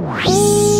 Ooh.